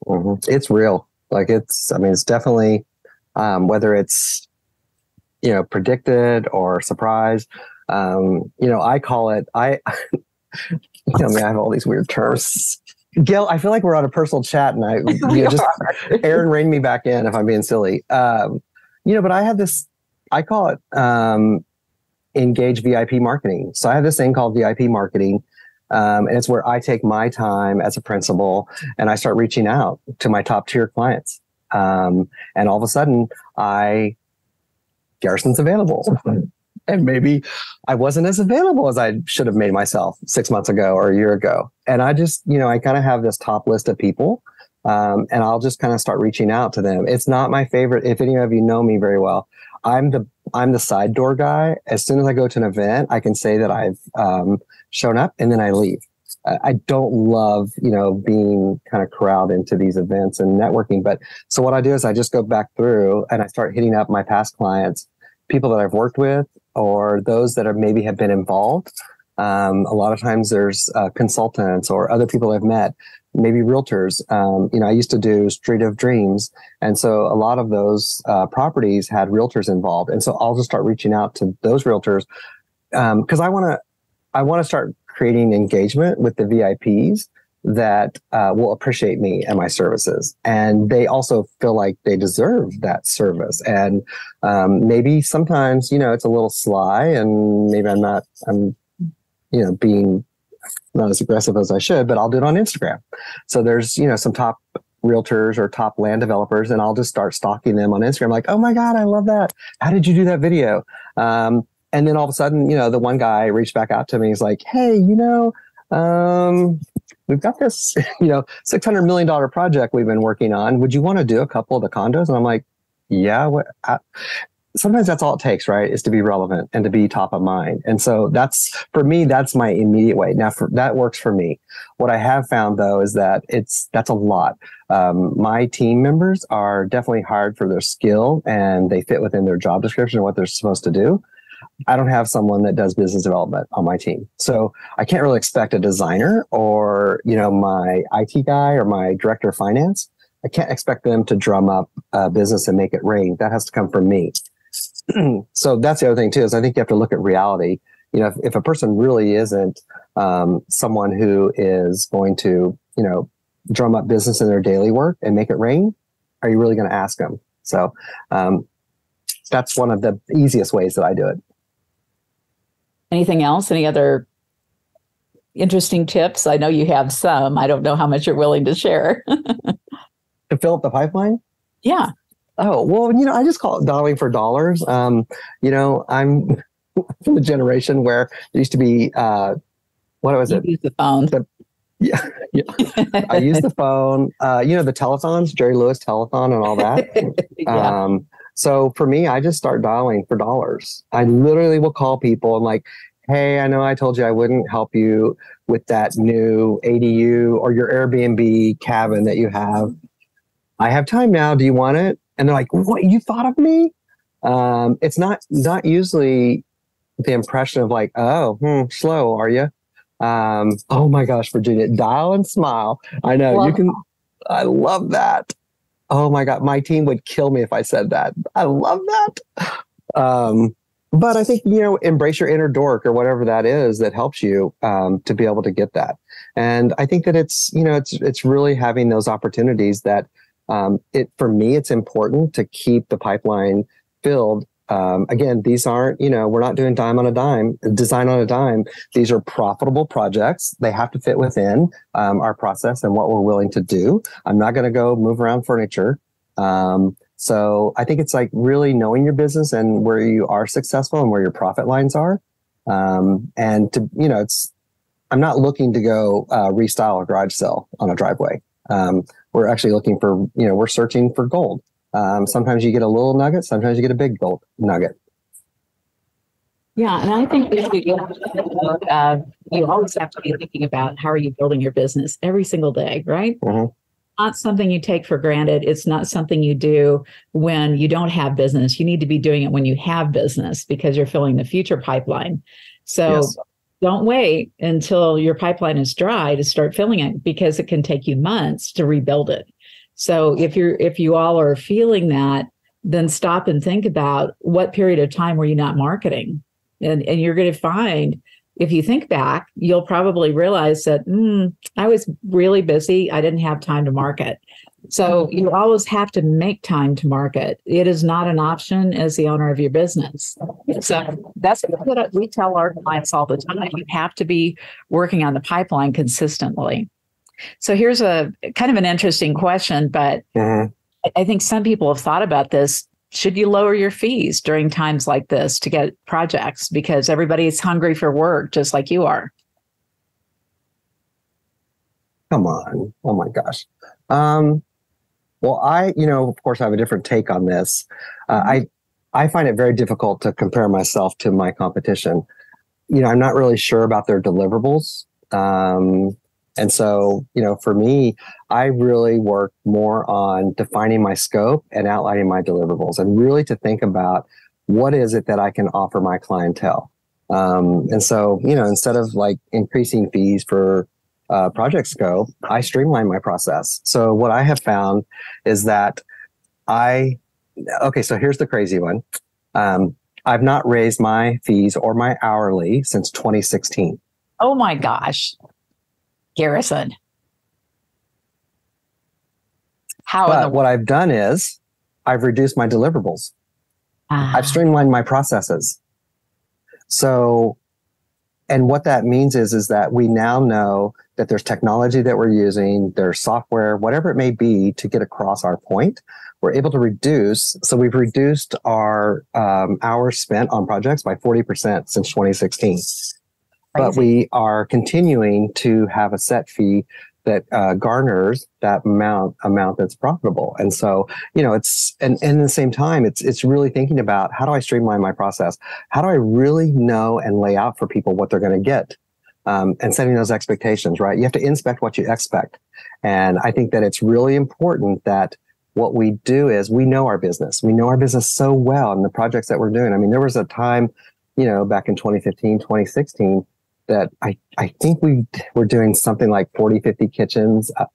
Mm-hmm. It's real. Like it's. I mean, it's definitely um, whether it's you know predicted or surprise um, you know, I call it, I, you know, I, mean, I have all these weird terms. Gail, I feel like we're on a personal chat and I you know, just Aaron rein me back in if I'm being silly. Um, you know, but I have this, I call it um, engage VIP marketing. So I have this thing called VIP marketing. Um, and it's where I take my time as a principal and I start reaching out to my top tier clients. Um, and all of a sudden, I Garrison's available and maybe I wasn't as available as I should have made myself six months ago or a year ago. And I just, you know, I kind of have this top list of people, um, and I'll just kind of start reaching out to them. It's not my favorite. If any of you know me very well, I'm the I'm the side door guy. As soon as I go to an event, I can say that I've um, shown up, and then I leave. I don't love, you know, being kind of corralled into these events and networking. But so what I do is I just go back through and I start hitting up my past clients, people that I've worked with, or those that are maybe have been involved. Um, a lot of times there's uh, consultants or other people I've met, maybe realtors. Um, you know, I used to do Street of Dreams, and so a lot of those uh, properties had realtors involved, and so I'll just start reaching out to those realtors because um, I want to, I want to start creating engagement with the VIPs that uh, will appreciate me and my services. And they also feel like they deserve that service. And um, maybe sometimes, you know, it's a little sly and maybe I'm not, I'm, you know, being not as aggressive as I should, but I'll do it on Instagram. So there's, you know, some top realtors or top land developers and I'll just start stalking them on Instagram. Like, oh my God, I love that. How did you do that video? Um, and then all of a sudden, you know, the one guy reached back out to me. He's like, hey, you know, um, we've got this, you know, $600 million project we've been working on. Would you want to do a couple of the condos? And I'm like, yeah, what, sometimes that's all it takes, right? Is to be relevant and to be top of mind. And so that's for me, that's my immediate way. Now for, that works for me. What I have found though is that it's, that's a lot. Um, my team members are definitely hired for their skill and they fit within their job description and what they're supposed to do. I don't have someone that does business development on my team. So I can't really expect a designer or, you know, my IT guy or my director of finance. I can't expect them to drum up a business and make it rain. That has to come from me. so that's the other thing too, is I think you have to look at reality. You know, if, if a person really isn't um, someone who is going to, you know, drum up business in their daily work and make it rain, are you really going to ask them? So um, that's one of the easiest ways that I do it. Anything else? Any other interesting tips? I know you have some. I don't know how much you're willing to share. to fill up the pipeline? Yeah. Oh, well, you know, I just call it dialing for dollars. Um, you know, I'm from the generation where there used to be uh what was it? Use the phone. The, yeah, yeah. I use the phone. Uh, you know, the telethons, Jerry Lewis telethon and all that. yeah. Um, so for me, I just start dialing for dollars. I literally will call people and like, hey, I know I told you I wouldn't help you with that new ADU or your Airbnb cabin that you have. I have time now. Do you want it? And they're like, what? You thought of me? Um, it's not not usually the impression of like, oh, hmm, slow, are you? Um, oh my gosh, Virginia, dial and smile. I know you can. I love that oh my god, my team would kill me if I said that. I love that. Um, but I think you know, embrace your inner dork or whatever that is that helps you um, to be able to get that. And I think that it's you know it's it's really having those opportunities that um, it for me it's important to keep the pipeline filled um, again, these aren't, you know, we're not doing dime on a dime, design on a dime. These are profitable projects. They have to fit within um, our process and what we're willing to do. I'm not going to go move around furniture. Um, so I think it's like really knowing your business and where you are successful and where your profit lines are. Um, and to, you know, it's, I'm not looking to go uh, restyle a garage sale on a driveway. Um, we're actually looking for, you know, we're searching for gold. Um, sometimes you get a little nugget, sometimes you get a big gold nugget. Yeah, and I think uh, you always have to be thinking about how are you building your business every single day, right? Mm-hmm. Not something you take for granted. It's not something you do when you don't have business. You need to be doing it when you have business because you're filling the future pipeline. So yes. Don't wait until your pipeline is dry to start filling it because it can take you months to rebuild it. So if you're if you all are feeling that, then stop and think about what period of time were you not marketing? And, and you're going to find, if you think back, you'll probably realize that mm, I was really busy. I didn't have time to market. So you always have to make time to market. It is not an option as the owner of your business. So that's what we tell our clients all the time. You have to be working on the pipeline consistently. So here's a kind of an interesting question, but mm-hmm. I think some people have thought about this should you lower your fees during times like this to get projects because everybody's hungry for work just like you are come on oh my gosh um, well i you know of course i have a different take on this uh, mm-hmm. i i find it very difficult to compare myself to my competition you know i'm not really sure about their deliverables um, and so, you know, for me, I really work more on defining my scope and outlining my deliverables and really to think about what is it that I can offer my clientele. Um, and so, you know, instead of like increasing fees for uh, project scope, I streamline my process. So what I have found is that I, okay, so here's the crazy one. Um, I've not raised my fees or my hourly since 2016. Oh my gosh. Garrison? How? But what I've done is I've reduced my deliverables. Uh-huh. I've streamlined my processes. So, and what that means is, is that we now know that there's technology that we're using, there's software, whatever it may be to get across our point. We're able to reduce. So we've reduced our um, hours spent on projects by 40% since 2016 but we are continuing to have a set fee that uh, garners that amount amount that's profitable. And so, you know, it's and, and at the same time, it's it's really thinking about how do I streamline my process? How do I really know and lay out for people what they're going to get? Um, and setting those expectations, right? You have to inspect what you expect. And I think that it's really important that what we do is we know our business. We know our business so well and the projects that we're doing. I mean, there was a time, you know, back in 2015, 2016, that I, I think we were doing something like 40, 50 kitchens, uh,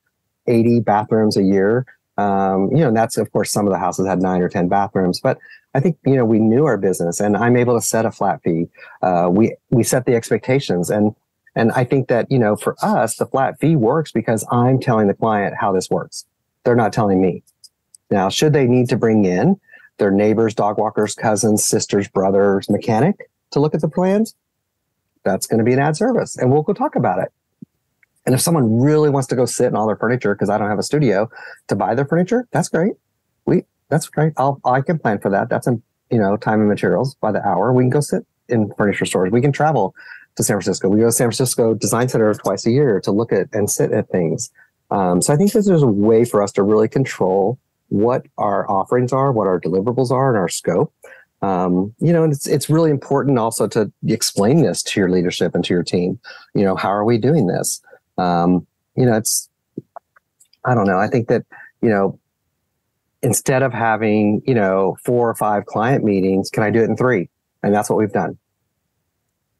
80 bathrooms a year. Um, you know, and that's of course some of the houses had nine or 10 bathrooms, but I think, you know, we knew our business and I'm able to set a flat fee. Uh, we, we set the expectations and, and I think that, you know, for us, the flat fee works because I'm telling the client how this works. They're not telling me. Now, should they need to bring in their neighbors, dog walkers, cousins, sisters, brothers, mechanic to look at the plans? That's going to be an ad service and we'll go talk about it. And if someone really wants to go sit in all their furniture because I don't have a studio to buy their furniture, that's great. We that's great. I'll I can plan for that. That's a you know time and materials by the hour. We can go sit in furniture stores. We can travel to San Francisco. We go to San Francisco Design Center twice a year to look at and sit at things. Um, so I think there's a way for us to really control what our offerings are, what our deliverables are, and our scope um, you know, and it's it's really important also to explain this to your leadership and to your team. You know, how are we doing this? Um, you know, it's I don't know. I think that you know, instead of having you know four or five client meetings, can I do it in three? And that's what we've done.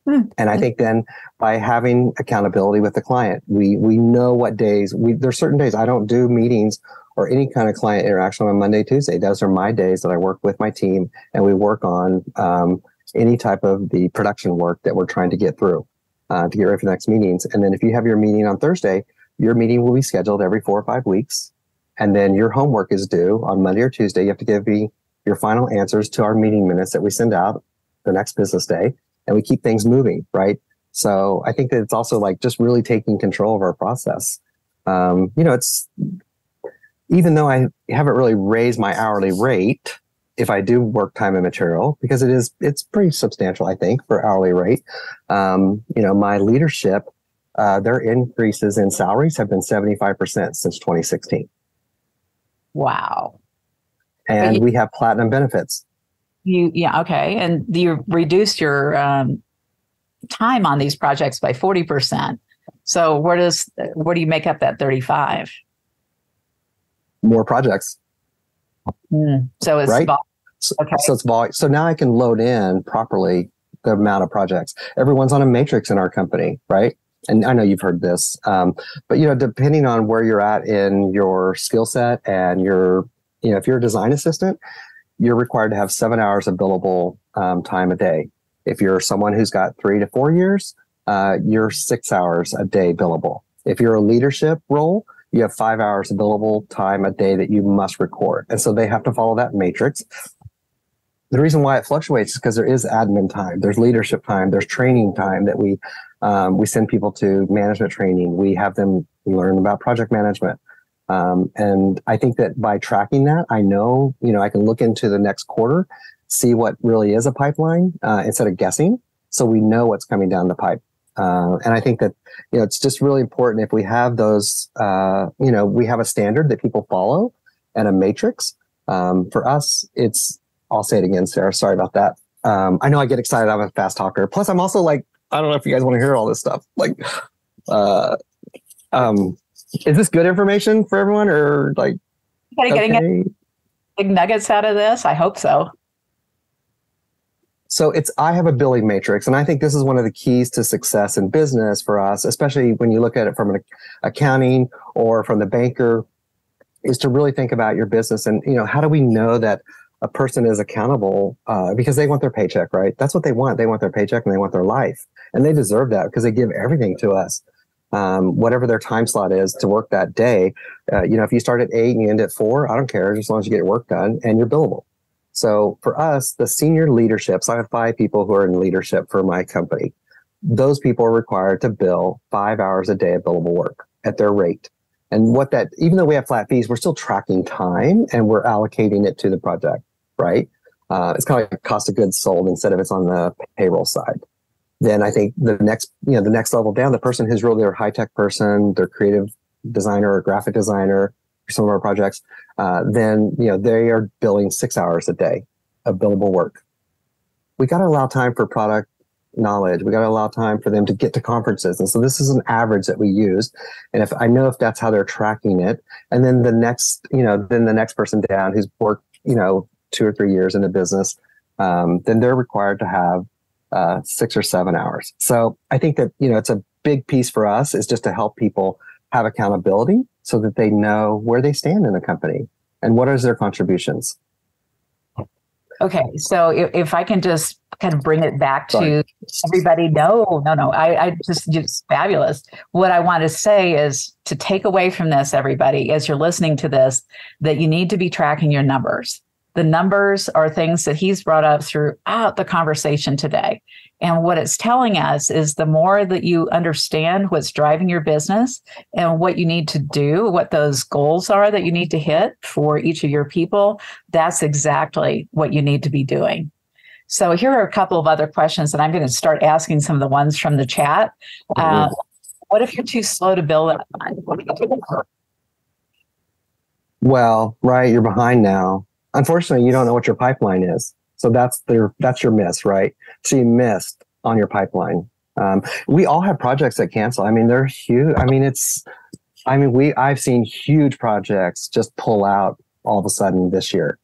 Hmm. And I think then by having accountability with the client, we we know what days we there's certain days I don't do meetings or any kind of client interaction on Monday, Tuesday. Those are my days that I work with my team and we work on um, any type of the production work that we're trying to get through uh, to get ready for the next meetings. And then if you have your meeting on Thursday, your meeting will be scheduled every four or five weeks. And then your homework is due on Monday or Tuesday. You have to give me your final answers to our meeting minutes that we send out the next business day. And we keep things moving, right? So I think that it's also like just really taking control of our process. Um, you know, it's even though I haven't really raised my hourly rate, if I do work time and material, because it is it's pretty substantial, I think, for hourly rate. Um, you know, my leadership, uh, their increases in salaries have been seventy five percent since twenty sixteen. Wow! And you- we have platinum benefits. you yeah okay and you reduced your um, time on these projects by 40% so where does where do you make up that 35 more projects mm. so it's right so, okay. so it's volume so now i can load in properly the amount of projects everyone's on a matrix in our company right and I know you've heard this, um, but you know, depending on where you're at in your skill set and your, you know, if you're a design assistant, you're required to have seven hours of billable um, time a day. If you're someone who's got three to four years, uh, you're six hours a day billable. If you're a leadership role, you have five hours available time a day that you must record. And so they have to follow that matrix. The reason why it fluctuates is because there is admin time, there's leadership time, there's training time that we um, we send people to management training. We have them learn about project management. Um, and I think that by tracking that, I know, you know, I can look into the next quarter, see what really is a pipeline uh, instead of guessing. So we know what's coming down the pipe. Uh, and I think that, you know, it's just really important if we have those, uh, you know, we have a standard that people follow and a matrix. Um, for us, it's, I'll say it again, Sarah. Sorry about that. Um, I know I get excited. I'm a fast talker. Plus, I'm also like, I don't know if you guys want to hear all this stuff. Like, uh, um, is this good information for everyone or like okay. getting big nuggets out of this? I hope so. So it's I have a billing matrix, and I think this is one of the keys to success in business for us, especially when you look at it from an accounting or from the banker, is to really think about your business and you know how do we know that a person is accountable uh, because they want their paycheck, right? That's what they want. They want their paycheck and they want their life, and they deserve that because they give everything to us um, whatever their time slot is to work that day. Uh, you know, if you start at eight and you end at four, I don't care as long as you get your work done and you're billable. So for us, the senior leadership, so I have five people who are in leadership for my company. Those people are required to bill five hours a day of billable work at their rate. And what that, even though we have flat fees, we're still tracking time and we're allocating it to the project, right? Uh, it's kind of like cost of goods sold instead of it's on the payroll side then I think the next, you know, the next level down, the person who's really their high tech person, their creative designer or graphic designer for some of our projects, uh, then you know they are billing six hours a day of billable work. We got to allow time for product knowledge. We got to allow time for them to get to conferences, and so this is an average that we use. And if I know if that's how they're tracking it, and then the next, you know, then the next person down who's worked, you know, two or three years in the business, um, then they're required to have uh, six or seven hours. So I think that you know it's a big piece for us is just to help people have accountability so that they know where they stand in the company and what is their contributions. Okay, so if, if I can just kind of bring it back Sorry. to everybody, no, no, no, I, I just just fabulous. What I want to say is to take away from this, everybody, as you're listening to this, that you need to be tracking your numbers. The numbers are things that he's brought up throughout the conversation today. And what it's telling us is the more that you understand what's driving your business and what you need to do, what those goals are that you need to hit for each of your people, that's exactly what you need to be doing. So here are a couple of other questions, and I'm going to start asking some of the ones from the chat. Uh, what if you're too slow to build it? Well, right, you're behind now unfortunately, you don't know what your pipeline is. So that's their that's your miss, right? So you missed on your pipeline. Um, we all have projects that cancel. I mean, they're huge. I mean, it's. I mean, we I've seen huge projects just pull out all of a sudden this year.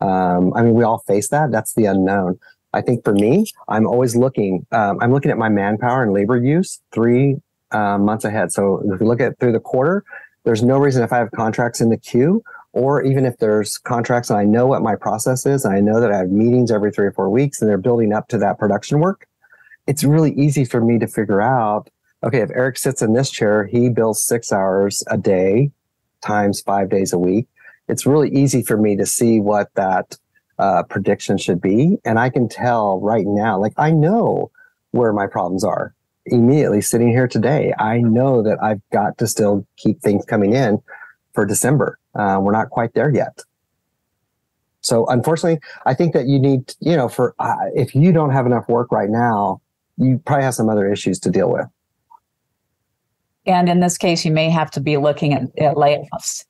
Um, I mean, we all face that. That's the unknown. I think for me, I'm always looking. Um, I'm looking at my manpower and labor use three uh, months ahead. So if you look at through the quarter, there's no reason if I have contracts in the queue or even if there's contracts and I know what my process is, and I know that I have meetings every three or four weeks and they're building up to that production work, it's really easy for me to figure out okay, if Eric sits in this chair, he bills six hours a day times five days a week. It's really easy for me to see what that uh, prediction should be. And I can tell right now, like, I know where my problems are immediately sitting here today. I know that I've got to still keep things coming in for December. Uh, we're not quite there yet. So unfortunately, I think that you need, you know, for uh, if you don't have enough work right now, you probably have some other issues to deal with. And in this case, you may have to be looking at, at layoffs.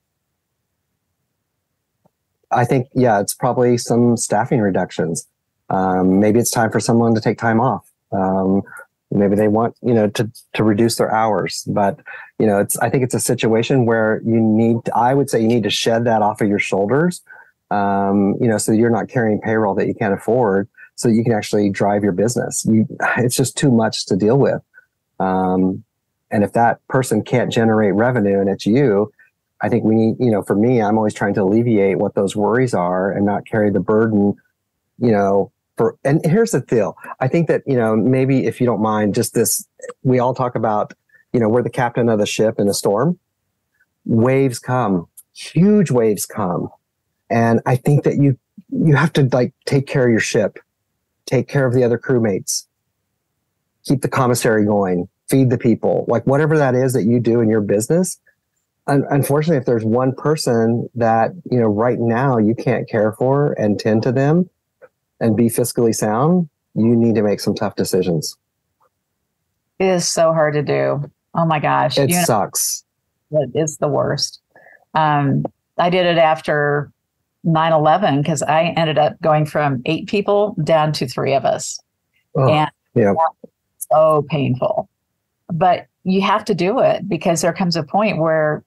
I think, yeah, it's probably some staffing reductions. Um, maybe it's time for someone to take time off. Um, maybe they want you know to to reduce their hours but you know it's i think it's a situation where you need i would say you need to shed that off of your shoulders. Um, you know so you're not carrying payroll that you can't afford so you can actually drive your business. You it's just too much to deal with. Um, and if that person can't generate revenue and it's you i think we need you know for me i'm always trying to alleviate what those worries are and not carry the burden you know for and here's the deal. I think that you know maybe if you don't mind just this we all talk about you know we're the captain of the ship in a storm. Waves come. Huge waves come. And i think that you you have to like take care of your ship. Take care of the other crewmates. Keep the commissary going. Feed the people. Like whatever that is that you do in your business unfortunately if there's one person that you know right now you can't care for and tend to them and be fiscally sound, you need to make some tough decisions. It is so hard to do. Oh my gosh. It you sucks. It is the worst. Um, I did it after 9 11 because I ended up going from eight people down to three of us. Oh, and yeah. so painful. But you have to do it because there comes a point where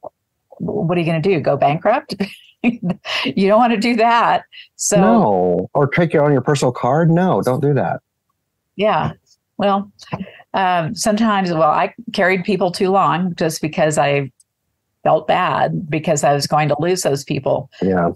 what are you going to do? Go bankrupt? you don't want to do that. So no, or take it on your personal card. No, don't do that. Yeah. Well, um, sometimes, well, I carried people too long just because I felt bad because I was going to lose those people. Yeah.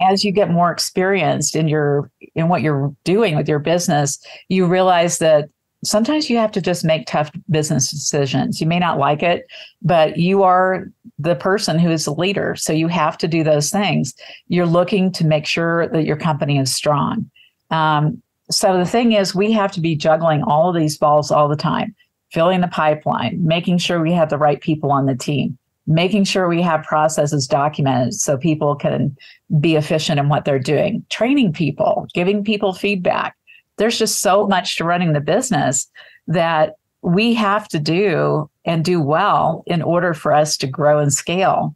As you get more experienced in your in what you're doing with your business, you realize that sometimes you have to just make tough business decisions. You may not like it, but you are the person who is the leader. So you have to do those things. You're looking to make sure that your company is strong. Um, so the thing is, we have to be juggling all of these balls all the time, filling the pipeline, making sure we have the right people on the team, making sure we have processes documented so people can be efficient in what they're doing, training people, giving people feedback there's just so much to running the business that we have to do and do well in order for us to grow and scale.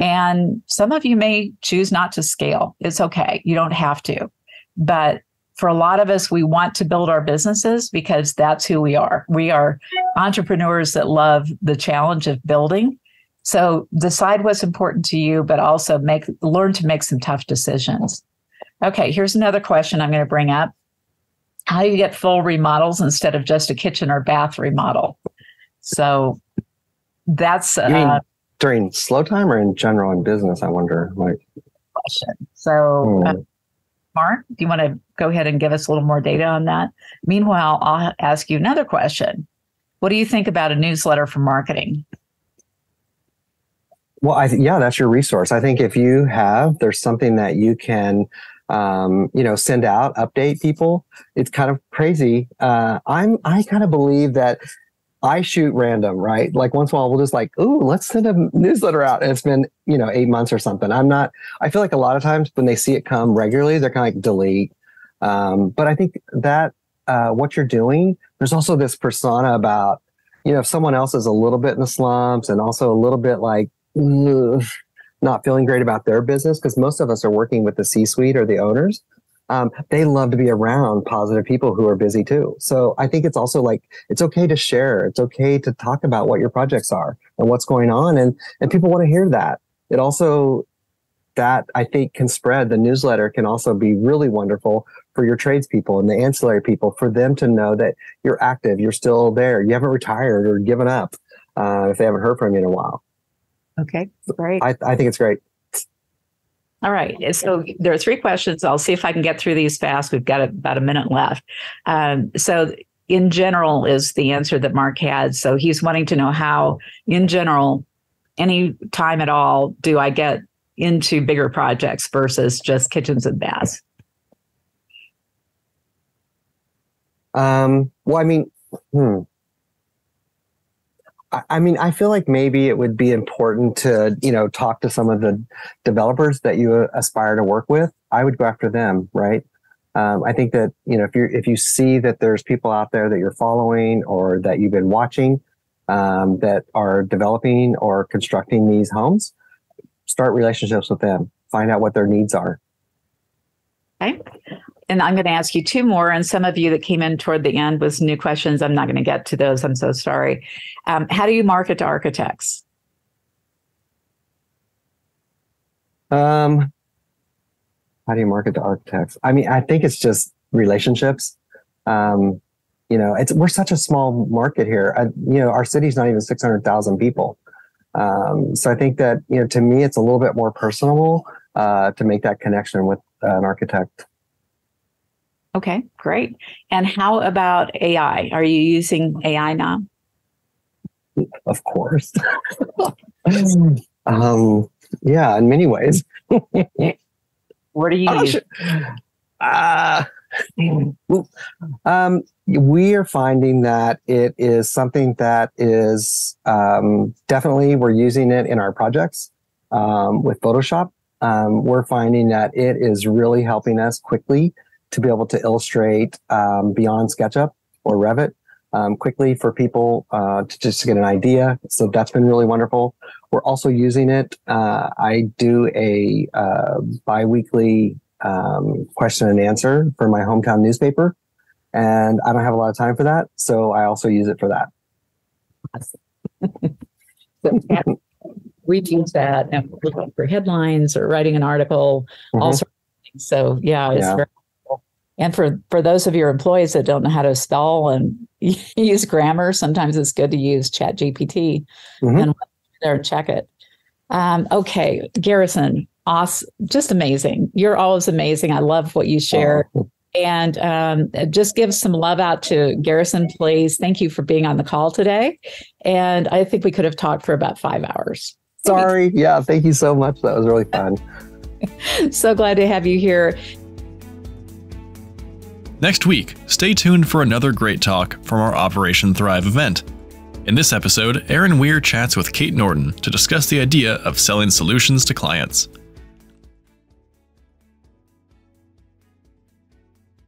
And some of you may choose not to scale. It's okay. You don't have to. But for a lot of us, we want to build our businesses because that's who we are. We are entrepreneurs that love the challenge of building. So decide what's important to you, but also make learn to make some tough decisions. Okay, here's another question I'm going to bring up how do you get full remodels instead of just a kitchen or bath remodel? So that's uh, during slow time or in general in business. I wonder. Like question. So, hmm. uh, Mark, do you want to go ahead and give us a little more data on that? Meanwhile, I'll ask you another question. What do you think about a newsletter for marketing? Well, I th- yeah, that's your resource. I think if you have, there's something that you can um, you know, send out, update people. It's kind of crazy. Uh, I'm, I kind of believe that I shoot random, right? Like once in a while, we'll just like, ooh, let's send a newsletter out. And it's been, you know, eight months or something. I'm not, I feel like a lot of times when they see it come regularly, they're kind of like delete. Um, but I think that uh, what you're doing, there's also this persona about, you know, if someone else is a little bit in the slumps and also a little bit like, not feeling great about their business because most of us are working with the C suite or the owners. Um, they love to be around positive people who are busy too. So I think it's also like it's okay to share. It's okay to talk about what your projects are and what's going on, and and people want to hear that. It also that I think can spread. The newsletter can also be really wonderful for your tradespeople and the ancillary people for them to know that you're active, you're still there, you haven't retired or given up uh, if they haven't heard from you in a while. Okay, great. I, I think it's great. All right. So there are three questions. I'll see if I can get through these fast. We've got about a minute left. Um, so, in general, is the answer that Mark had. So, he's wanting to know how, in general, any time at all, do I get into bigger projects versus just kitchens and baths? Um, well, I mean, hmm. I mean, I feel like maybe it would be important to, you know, talk to some of the developers that you aspire to work with. I would go after them, right? Um, I think that you know if you if you see that there's people out there that you're following or that you've been watching um, that are developing or constructing these homes, start relationships with them. Find out what their needs are. Okay. And I'm going to ask you two more. And some of you that came in toward the end with new questions, I'm not going to get to those. I'm so sorry. Um, how do you market to architects? Um, how do you market to architects? I mean, I think it's just relationships. Um, you know, it's we're such a small market here. I, you know, our city's not even six hundred thousand people. Um, so I think that you know, to me, it's a little bit more personable uh, to make that connection with an architect. Okay, great. And how about AI? Are you using AI now? Of course. um, yeah, in many ways. what are you using? Uh, um, we are finding that it is something that is um, definitely we're using it in our projects um, with Photoshop. Um, we're finding that it is really helping us quickly to be able to illustrate um, beyond SketchUp or Revit um, quickly for people uh, to just get an idea. So that's been really wonderful. We're also using it. Uh, I do a uh, biweekly um, question and answer for my hometown newspaper. And I don't have a lot of time for that. So I also use it for that. Awesome. we use that for headlines or writing an article, mm-hmm. all sorts of things. So yeah, it's yeah. very. And for, for those of your employees that don't know how to spell and use grammar, sometimes it's good to use Chat GPT mm-hmm. and there check it. Um, okay, Garrison, awesome, just amazing. You're always amazing. I love what you share. Oh. And um, just give some love out to Garrison, please. Thank you for being on the call today. And I think we could have talked for about five hours. Sorry. Yeah. Thank you so much. That was really fun. so glad to have you here. Next week, stay tuned for another great talk from our Operation Thrive event. In this episode, Aaron Weir chats with Kate Norton to discuss the idea of selling solutions to clients.